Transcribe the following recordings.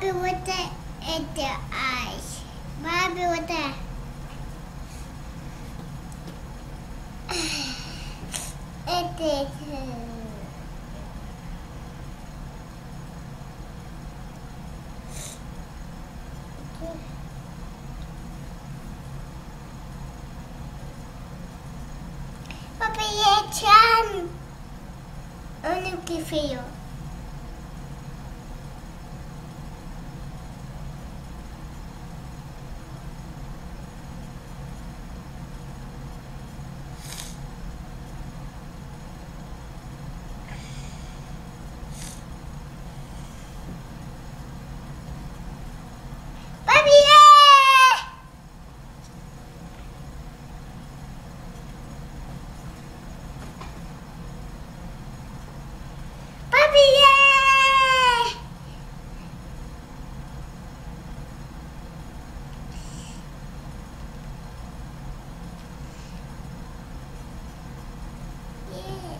Puppy with the at the eyes. Puppy with the at the Puppy, yeah, Chan. Ano kifiyo? Puppy, yeah! Puppy, yeah! Yeah.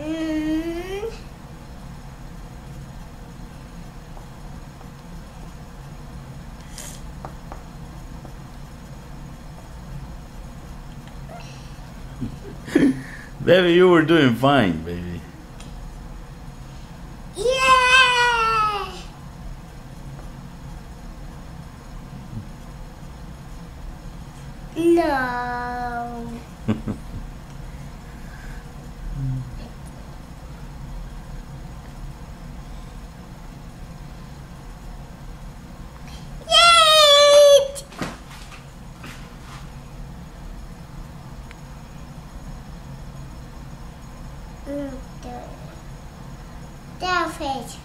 Mm. Baby, you were doing fine, baby. Yeah! No. Mm, the- the fish.